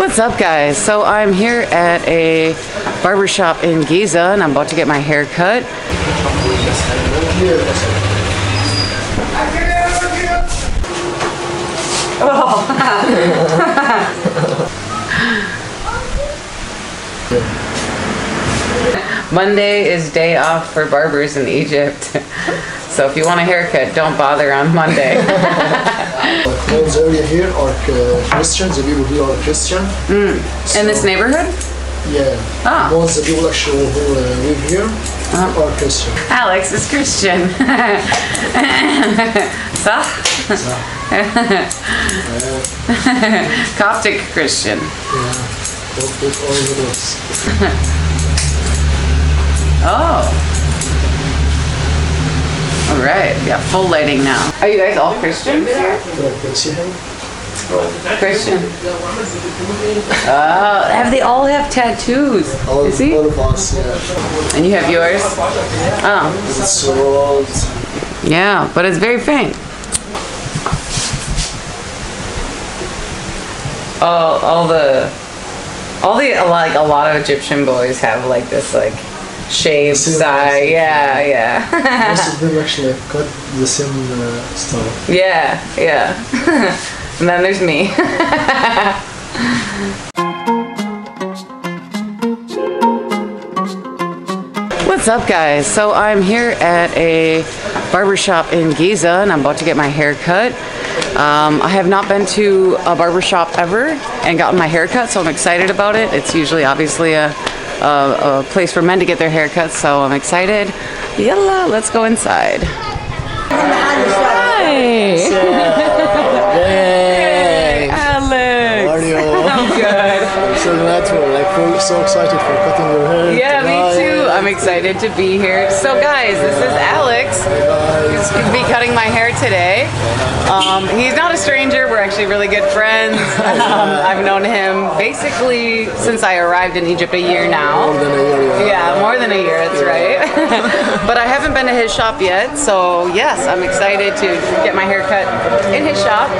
What's up, guys? So I'm here at a barbershop in Giza and I'm about to get my hair cut. Monday is day off for barbers in Egypt. So if you want a haircut, don't bother on Monday. The area here are uh, Christians. The people here are Christian. in this neighborhood? Yeah. Ah. Most of the people actually who uh, live here are Christian. Alex is Christian. صح? Coptic Christian. Yeah. Oh. All right, we got full lighting now. Are you guys all Christians? Like, can see him? Christian. Oh, have they all have tattoos? All, Is he? all of us, yeah. And you have yours? Oh, It's so old. yeah, but it's very faint. All, all the, all the like a lot of Egyptian boys have like this like shaved Same side. as- Yeah, yeah, Most of them actually cut the same uh, style. yeah, yeah. and then there's me. What's up, guys? So I'm here at a barbershop in Giza and I'm about to get my hair cut. Um, I have not been to a barbershop ever and gotten my hair cut, so I'm excited about it. It's usually obviously a, a, a place for men to get their haircuts, so I'm excited. Yalla, let's go inside. Hi! Hey! Alex! How are you? I'm good. so natural. Like, so excited for cutting your hair. Yeah. I'm excited to be here. So, guys, this is Alex. He's going to be cutting my hair today. Um, he's not a stranger. We're actually really good friends. Um, I've known him basically since I arrived in Egypt a year now. More than a year, yeah. More than a year, that's right. but I haven't been to his shop yet, so yes, I'm excited to get my hair cut in his shop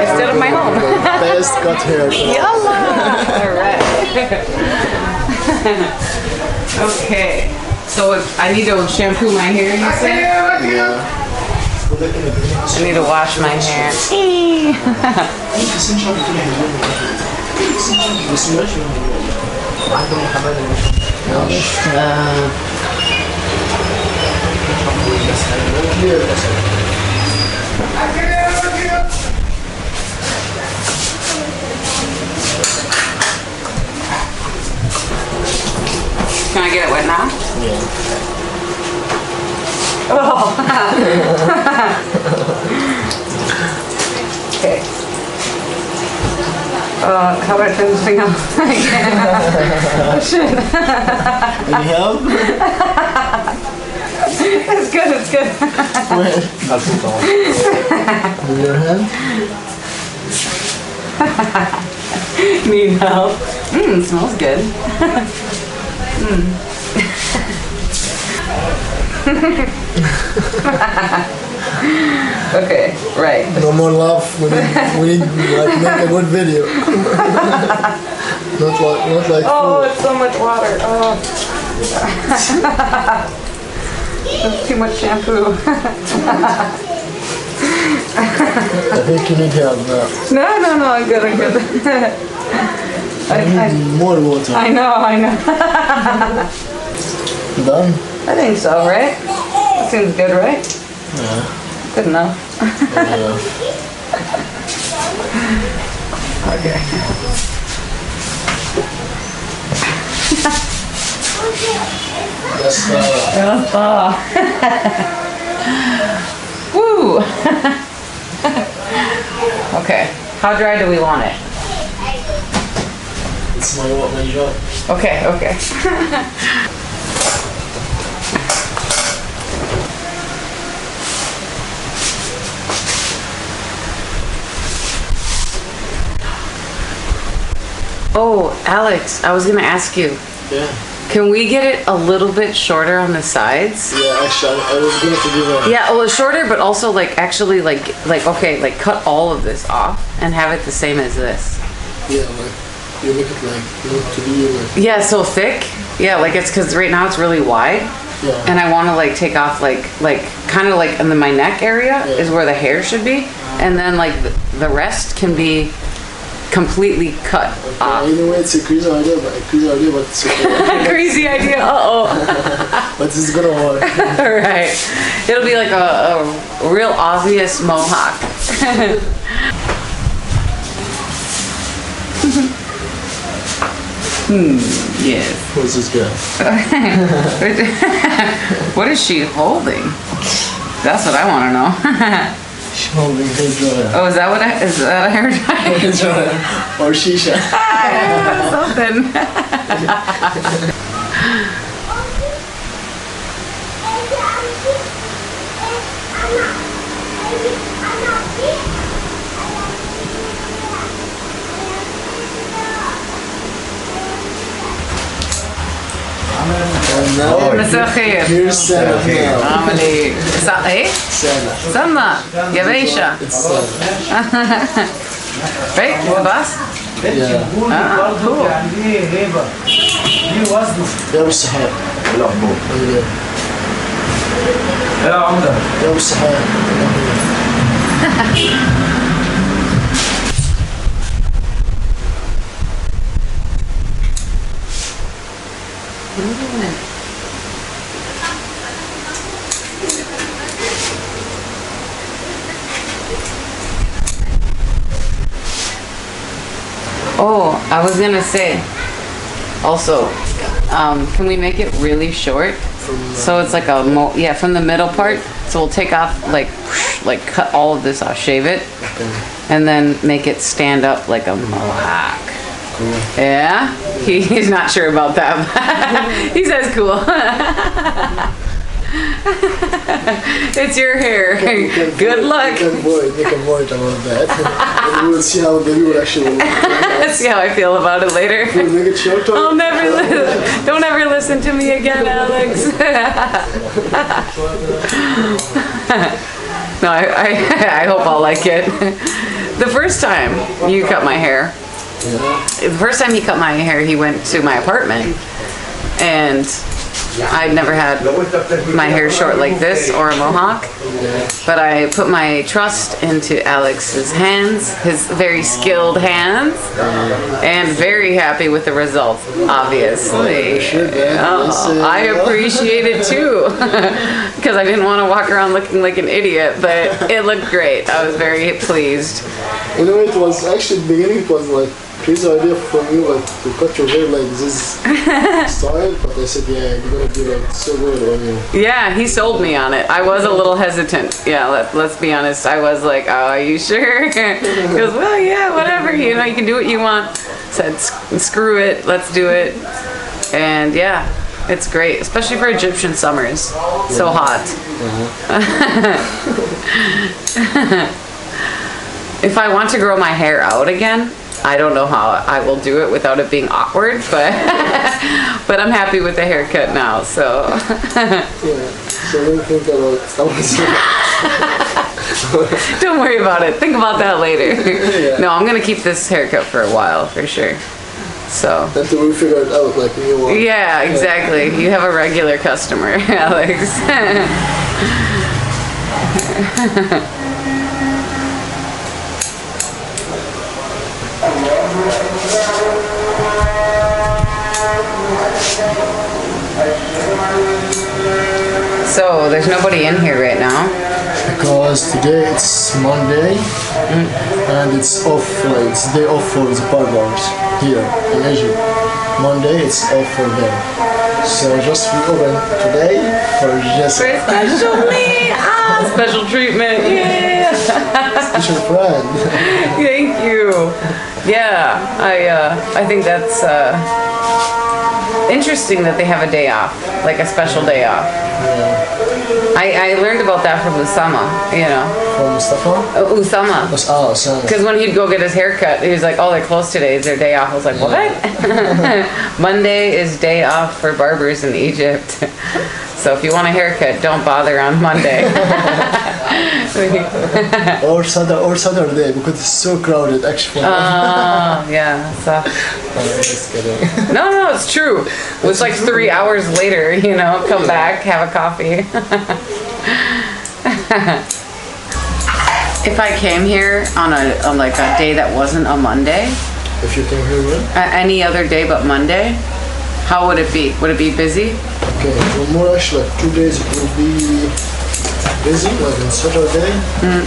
instead of my home. Best cut hair. Yalla! Alright. Okay. So if I need to shampoo my hair, you said? Yeah. I need to wash my hair. Can I get it wet now? Yeah. Oh. Okay. Uh, how I turn this thing on? Oh shit. Any help? It's good, it's good. With your hand? Need help. Mmm, smells good. mm. okay, right. No more love. We need, we need like make a good video. not like not like Oh, food. it's so much water. Oh. That's too much shampoo. I think you need help now. no, no, no, I'm good, I'm good. I, I, need more water. I know, I know. Done? I think so, right? That seems good, right? Yeah. Good enough. yeah. Okay. That's uh, Woo! okay. How dry do we want it? It's my what my job. Okay, okay. Oh, Alex, I was gonna ask you, Yeah. can we get it a little bit shorter on the sides? Yeah, actually, I, I was going to give a. Yeah, well, shorter, but also like actually like like okay, like cut all of this off and have it the same as this. Yeah, like you make it like to be like Yeah, so thick. Yeah, like it's because right now it's really wide. Yeah. And I want to like take off like like kind of like in the, my neck area Yeah. is where the hair should be, and then like the, the rest can be completely cut uh, off. in a it's a crazy idea, but a crazy idea, but it's okay. Crazy idea. Uh oh. but it's gonna work. right. It'll be like a, a real obvious mohawk. Hmm. Yes. Who's this girl? what is she holding? That's what I want to know. She's holding hair dryer. oh, is that what? I, is that a hair dryer? Hair dryer or shisha. Something. مساء الخير. عامل إيه؟ إيه؟ سنة. يا باشا. فيك إيه، بس. برضه يعني هيبه يا ابو الصحاب عمده Thank you. Oh, I was gonna say. Also, um, can we make it really short? So it's like a mo- yeah from the middle part. So we'll take off like like cut all of this off, shave it, and then make it stand up like a mohawk. Yeah, he, he's not sure about that. he says cool. it's your hair. Good luck. You can avoid, you can avoid about that. and we will see how the viewer actually Let's see how I feel about it later. We'll make it shorter. I'll never li- don't ever listen to me again, Alex. no, I, I, I hope I'll like it. The first time you cut my hair, the first time he cut my hair, he went to my apartment, and I'd never had my hair short like this or a mohawk. But I put my trust into Alex's hands, his very skilled hands, and very happy with the results, obviously. Oh, I appreciate it too, because I didn't want to walk around looking like an idiot, but it looked great. I was very pleased. You know, it was actually, the beginning it was like crazy idea from you, like to cut your hair like this style, but I said, yeah, you're gonna do like so good on you. Yeah, he sold me on it. I was a little hesitant. Yeah, let, let's be honest. I was like, oh, are you sure? he goes, well, yeah, whatever. You know, you can do what you want. Said, screw it. Let's do it. And yeah, it's great, especially for Egyptian summers. So hot. Uh-huh. if I want to grow my hair out again, I don't know how I will do it without it being awkward, but but I'm happy with the haircut now. So Yeah. So let me think about I don't worry about it. Think about that later. No, I'm gonna keep this haircut for a while for sure. So until we figure it out like new one. yeah, exactly. You have a regular customer, Alex. so there's nobody in here right now. Because today it's Monday and it's off, like it's day off for the barbers here in Egypt. Monday it's off for them. So just we open today for just For special me, ah, special treatment, yeah. special friend. Thank you. Yeah, I uh, I think that's uh, interesting that they have a day off, like a special day off. I, I learned about that from Usama, you know, From Mustafa? Uh, Usama. Oh, so Because when he'd go get his hair cut, he was like, "Oh, they're closed today. It's their day off." I was like, "What?" Monday is day off for barbers in Egypt. so if you want a haircut, don't bother on Monday. or Saturday or Saturday because it's so crowded actually. Oh, yeah. So just. No, no, it's true. It was like three hours later, you know, come back, have a coffee. if I came here on a on like a day that wasn't a Monday, if you can hear me. a- any other day but Monday, how would it be? Would it be busy? Okay, more actually, like two days it will be busy, like on Saturday and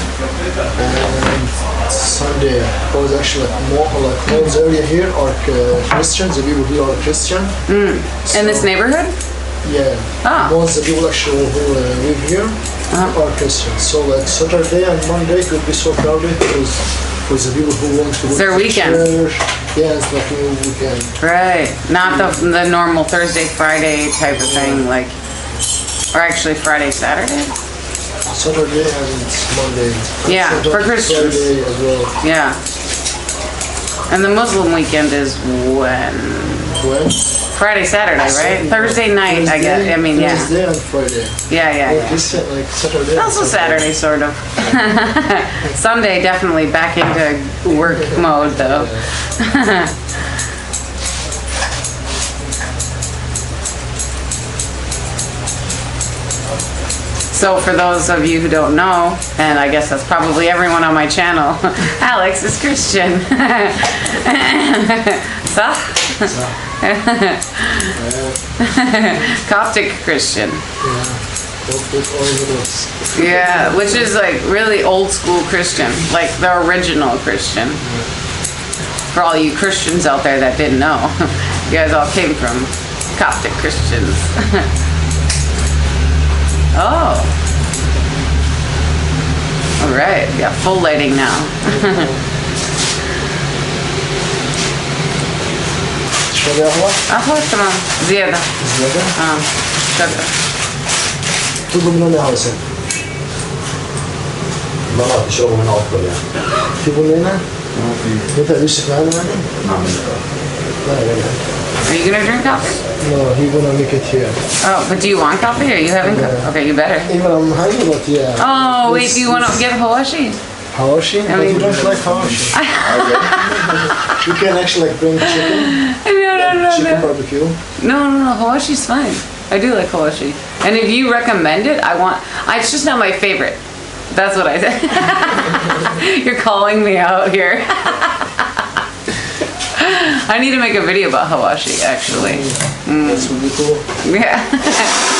Sunday. Because actually, like more like most area here are uh, Christians. The people here are Christian. In this neighborhood? Yeah. Ah. Most of the people actually who uh, live here are Christian. So like Saturday and Monday could be so crowded because for the people who want to go their weekend. church. Yeah, it's like a weekend. Right. Not the the normal Thursday, Friday type of thing, like or actually Friday, Saturday? Saturday and Monday. Yeah, for Christians. As well. Yeah. And the Muslim weekend is when? When? Friday, Saturday, right? Thursday night, I guess. I mean, yeah. Thursday and Friday. Yeah, yeah, yeah. Like Saturday. Also Saturday, sort of. Sunday, definitely back into work mode, though. So for those of you who don't know, and I guess that's probably everyone on my channel, Alex is Christian. صح? Coptic Christian. Yeah, which is like really old school Christian, like the original Christian. For all you Christians out there that didn't know, you guys all came from Coptic Christians. oh. All right, we got full lighting now. تشربي قهوة؟ قهوة تمام زيادة زيادة؟ اه شكرا تطلب مننا قهوة سنة. لا لا تشربوا منها افضل يعني في بنينة؟ انت يوسف معانا يعني؟ نعم لا لا لا. Are you gonna drink coffee? No, he gonna make it here. Oh, but do you want coffee? Are you having coffee? Okay, you better. Even I'm hungry, but yeah. Oh, wait, do you want to get hawashi? Hawashi? But mean- you don't like hawashi. you can actually like bring chicken, No, no, no, chicken no. barbecue. No, no, no. Hawashi's fine. I do like hawashi. And if you recommend it, I want. I, it's just not my favorite. That's what I said. You're calling me out here. I need to make a video about hawashi, actually. That's would be cool. Mm. Yeah.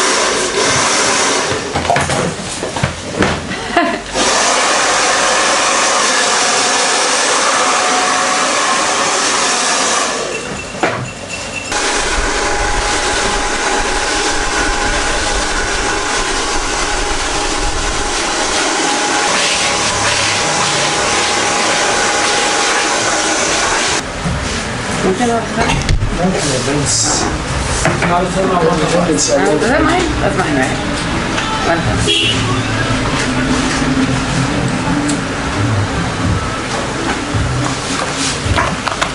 Is that mine? That's mine, right? One.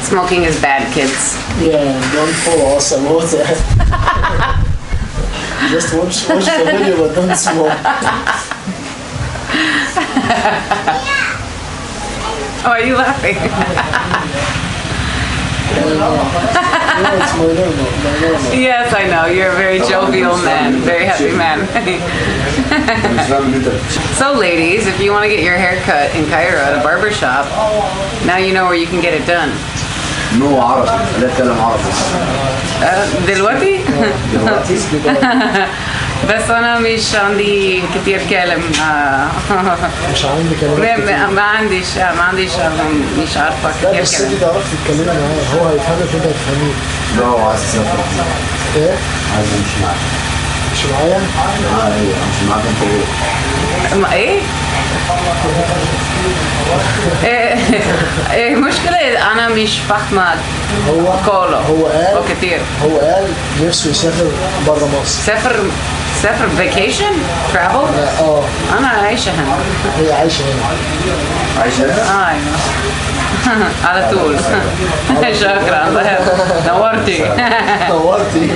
Smoking is bad, kids. Yeah, don't follow us about that. Just watch, watch the video, but don't smoke. Oh, are you laughing? No, it's my normal, my normal. yes, I know. You're a very jovial man, very happy man. بالنسبه لي انت so, ladies, if you want to get your hair cut in Cairo at a barber shop, now you know where you can get it done. نو عربي لا اتكلم عربي Uh, دلوقتي؟ دلوقتي بس أنا مش عندي كتير كلام. آه، مش عندي كلمات ما. ما عنديش ما عنديش مش عارفة لا كتير بس انت كلام تعرفي تتكلمي معاه. هو هيفهمك وانت هتفهميه. لا هو عايز يسافر. إيه؟ عايز يمشي معاك. مش معايا؟ آه أيوه امشي معاك انت إيه ما إيه؟ إيه إيه مشكلة؟ أنا مش فاهمة هو كله. هو قال وكتير هو قال نفسه يسافر بره مصر. سافر سافر فيكيشن ترافل آه أنا عايشة هنا هي عايشه هنا عايش هنا؟ أيوة على طول شكرا نورتي نورتي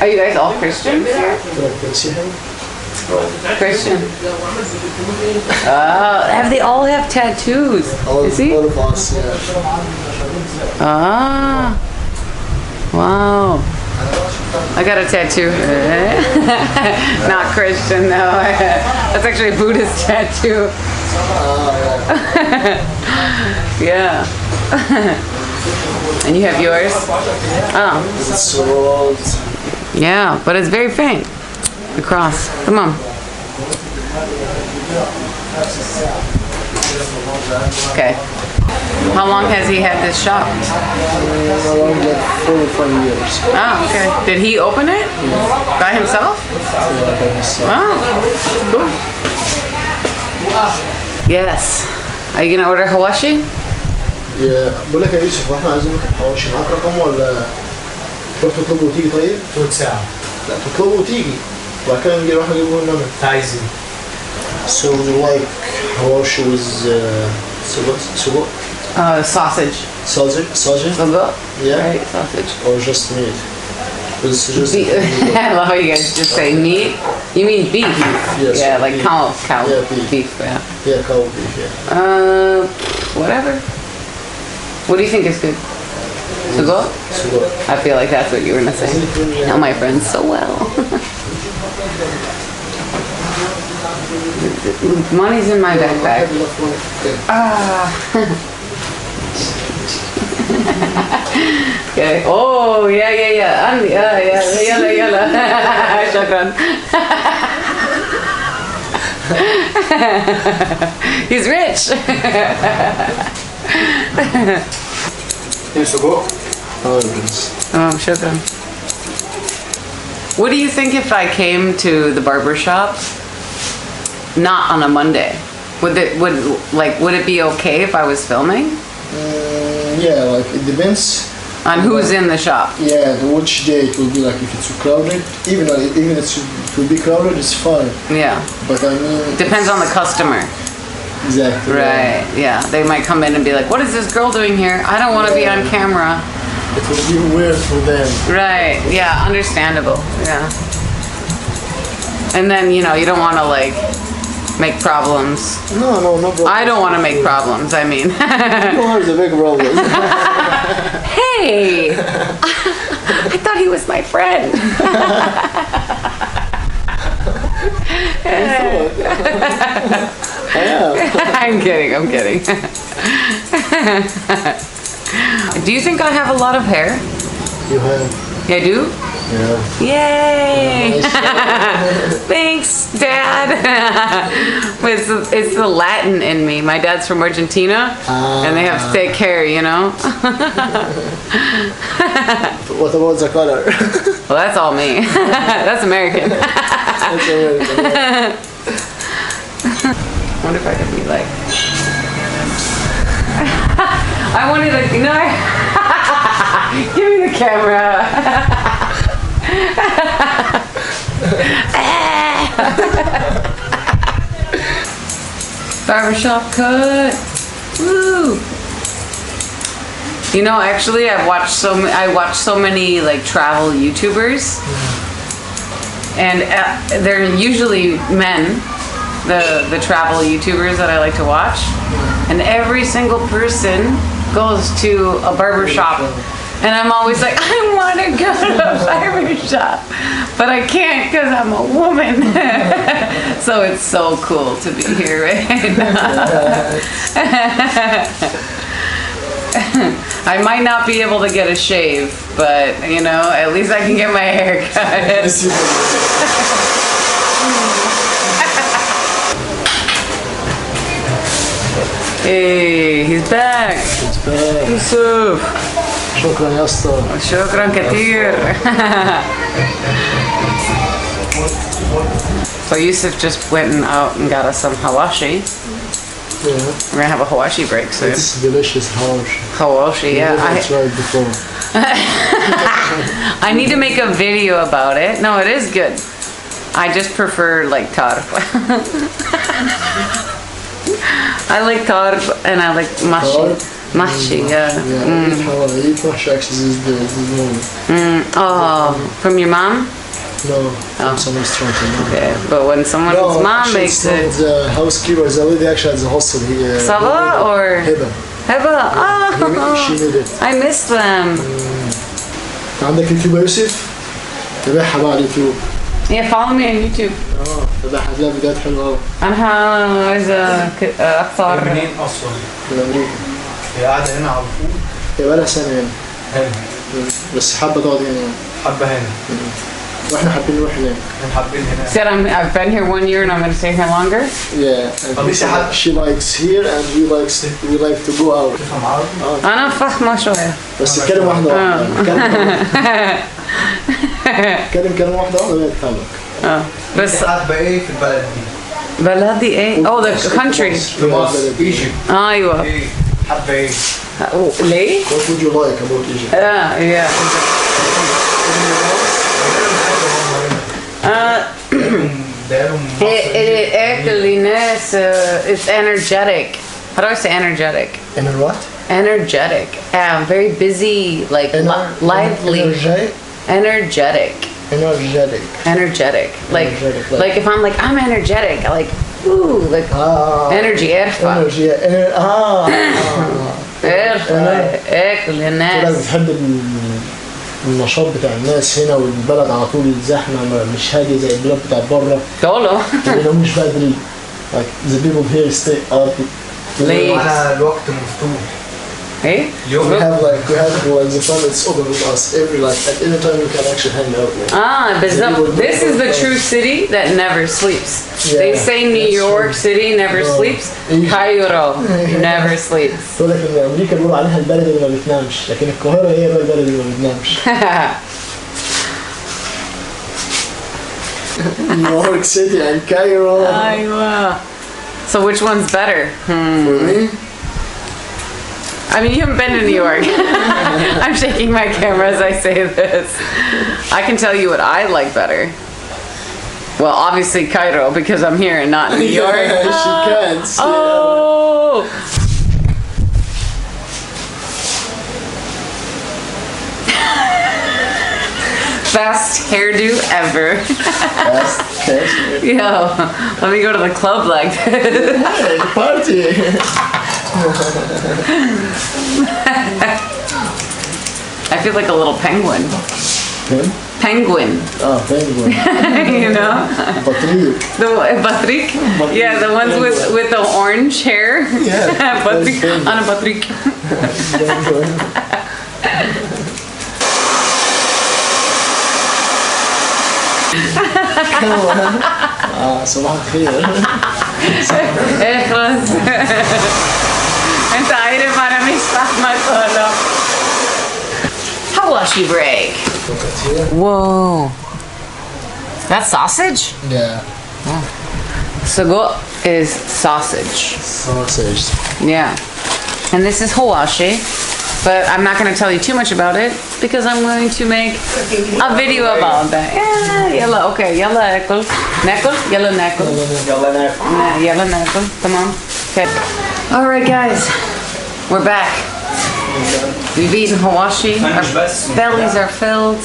Are you guys all Christians? Christian. Oh, have they all have tattoos? All, Is he? Ah. Wow. I got a tattoo. Not Christian though. That's actually a Buddhist tattoo. yeah. and you have yours? Oh. Yeah, but it's very faint. The cross. Come on. Okay. How long has he had this shop? around like four or five years Oh, okay. Did he open it by himself? yeah, by myself. Oh, cool. Yes. Are you gonna order hawashi? يا بقول لك يا يوسف واحنا عايزين نطلب حواوشي معاك رقم ولا تروح تطلبه وتيجي طيب؟ تلت ساعة لا تطلبه وتيجي وبعد كده نجي نروح نجيبه لنا عايزين So would you like hawashi with uh, سجق سجق uh, sausage. Sausage? Sausage? Yeah. Right, sausage. Or just meat? Just Be- I love how you guys just say meat. You mean beef? Yes. Yeah, like beef. cow, cow yeah, beef. beef. Yeah. Yeah, cow beef. Yeah. Uh, whatever. What do you think is good? Sugo? Sugo. I feel like that's what you were gonna say. Know my friends so well. Money's in my backpack. Ah. Okay. Oh, yeah, yeah, yeah. And uh, yeah, yeah. Yalla, yalla. Shukran. He's rich. Yes, go. Oh, oh shukran. What do you think if I came to the barber shop not on a Monday? Would it would like would it be okay if I was filming? Mm, yeah, like it depends on who's in the shop? Yeah, the which day it will be like if it's too crowded. Even even if it will be crowded, it's fine. Yeah. But I mean, Depends on the customer. Exactly. Right. Yeah. They might come in and be like, "What is this girl doing here? I don't want to be on camera." It will be weird for them. Right. Yeah. Understandable. Yeah. And then you know you don't want to like make problems. No, no, no problem. I don't want to make problems. I mean. You are the big problem. Hey! I thought he was my friend. I am. I'm kidding, I'm kidding. do you think I have a lot of hair? You have. Yeah, I do? Yeah. Yay! Thanks, Dad. it's, the, it's the Latin in me. My dad's from Argentina, and they have thick hair, you know? What about the color? Well, that's all me. that's American. That's American. wonder if I could be like. I wanted to, you know, give me the camera. Barbershop cut. Woo. You know, actually, I've watched so ma- I watch so many like travel YouTubers, and uh, they're usually men the the travel YouTubers that I like to watch, and every single person goes to a barber shop, and I'm always like, I want to go to a barber shop, but I can't because I'm a woman. so it's so cool to be here right now. I might not be able to get a shave, but you know, at least I can get my hair cut. Hey, he's back. It's bad. Yusuf. شكرا يا اسطى. شكرا كتير. so Yusuf just went and out and got us some hawashi. Yeah. We're gonna have a hawashi break soon. It's delicious hawashi. Hawashi, yeah. I I, tried before. I need to make a video about it. No, it is good. I just prefer like tarp. I like tarp and I like mahshi. Tarp? Mahshi, yeah. Yeah, I eat how I eat much actually this this this morning. Oh, from your mom? No, from some restaurant. No. Okay, but when someone's No, mom actually, makes it's it, not the housekeeper. The lady actually at the hostel here. Sava or Heba. Heba? She Oh, did it. I miss them. عندك يوتيوب يا يوسف؟ تابعها بقى على اليوتيوب. Yeah, follow me on YouTube. اه تابعها هتلاقي فيديوهات حلوة قوي أنا عايزة ك- أختار منين اصلا؟ من أمريكا. هي قاعده هنا على طول هي بقالها سنة هنا هنا بس حابة تقعد هنا يعني. حبه هنا واحنا حابين نروح هناك. احنا حابين هنا said I'm, I've been here one year and I'm going to stay here longer. Yeah. And طب we- إيش حد- she likes here and we likes we like to go out. تفهم عربي؟ أنا فاهمة شوية. بس تتكلم واحدة واحدة. تتكلم كلمة واحدة واحدة وهي تفهمك. اه بس بس حابه ايه في البلد دي؟ بلدي ايه؟ Oh the country. في مصر ايجيبت ايوه ايه حابه ايه؟ أو- ليه؟ What would you like about Egypt? اه yeah. آه، دارهم ال- ال- الأكل لناس uh, it's energetic. How do I say energetic? In a what? Energetic. Um, very busy, like li- Ener- lively. Energetic. Energetic. Energetic. Energetic. Like, Energetic, like- like if I'm like I'm energetic, I like ooh, like Ah. energy ارفع Energy. Ener- ah. ارفع اكل كده الناس بتحب ال- النشاط بتاع الناس هنا والبلد على طول الزحمة ما- مش هادية زي البلاد بتاعت بره دولو ما بيناموش بدري like the people here stay up ليه؟ على الوقت مفتوح ايه؟ we اليوم have like we have like the fun it's open with us every like at any time we can actually hang out like Ah, بالظبط. This is the true city that never sleeps. They Yeah, say New that's York true. City never No. sleeps. Egypt. Cairo never sleeps. تقول لك ان امريكا بيقولوا عليها البلد اللي ما بتنامش لكن القاهرة هي بقى البلد اللي ما بتنامش نيويورك سيتي and Cairo ايوه. So which one's better? Hmm. for me I mean, you haven't been to New York. I'm shaking my camera as I say this. I can tell you what I like better. Well, obviously Cairo because I'm here and not in New York. Yeah, she can't see Oh. Best hairdo ever. That's that's Yo, let me go to the club like this. Hey, party I feel like a little penguin. Penguin, اه penguin you know? بطريق The Patrick? Yeah, the ones with with the orange hair. Yeah, Patrick. that's Ana Patrick. اه صباح الخير اخلص انت عارف انا مش فاهمة كله Hawashi break. Whoa. That's sausage? yeah Sago is sausage. sausage Yeah. And this is Hawashi. But I'm not going to tell you too much about it because I'm going to make a video about that. Yeah, yalla, okay, yalla, ekul. Nekul? Yalla, nekul. يلا ناكل Yeah, yalla, nekul. Come on. Okay. All right, guys. We're back. We've eaten Hawashi. Our مش بس bellies are filled.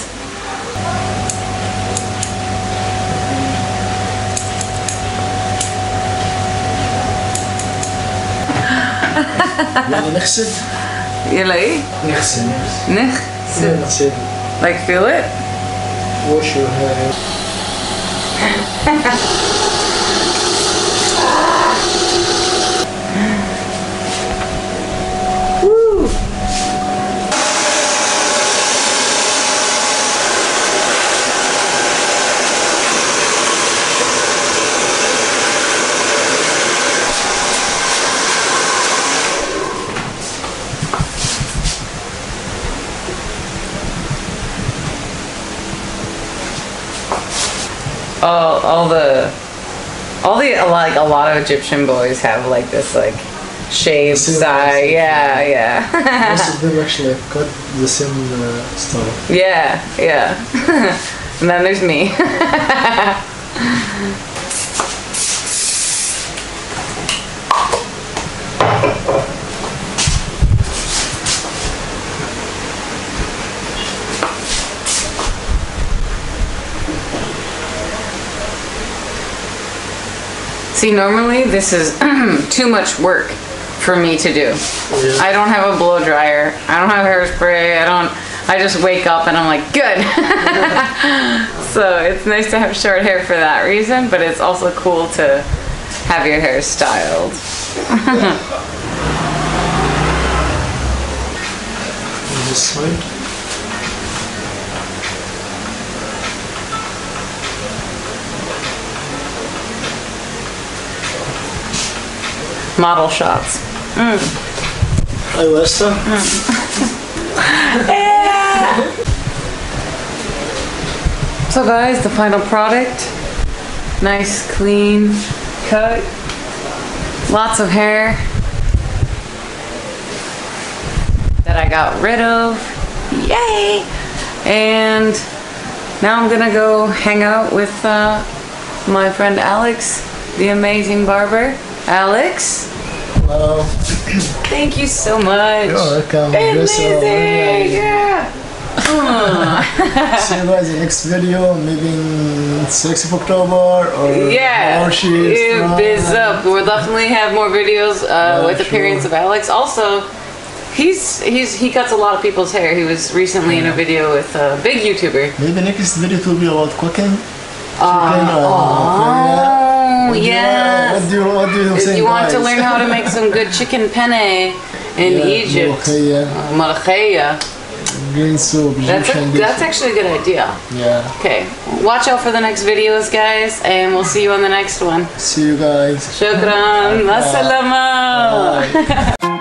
يعني نغسل Yalla, eh? نغسل like feel it? Wash your hair. all, the all the like a lot of Egyptian boys have like this like shaved side. concept, Yeah, yeah, most of them actually have got the same uh, style yeah, yeah. and then there's me. See, normally this is too much work for me to do. I don't have a blow dryer. I don't have hairspray. I don't. I just wake up and I'm like, good. so it's nice to have short hair for that reason, but it's also cool to have your hair styled. This. Model shots. Hi, Westa. So guys, the final product. Nice clean cut. Lots of hair that I got rid of. Yay! And now I'm gonna go hang out with uh, my friend Alex, the amazing barber. Alex, Hello. thank you so much. You're welcome. Amazing! Uh, Yeah. See you guys in the next video, maybe in 6th of October or Yeah, more shifts. it biz up. We'll definitely have more videos uh, Yeah, with sure. appearance of Alex. Also, he's he's he cuts a lot of people's hair. He was recently in a video with a big YouTuber. Maybe next video will be about cooking. Uh, Chicken or yes. What do you, what do you if? You want to learn how to make some good chicken penne in yeah, Egypt. Molokhia. Uh, Green soup. That's, a, that's actually a good idea. Yeah. Okay. Watch out for the next videos, guys, and we'll see you on the next one. See you guys. Shukran. Masalama.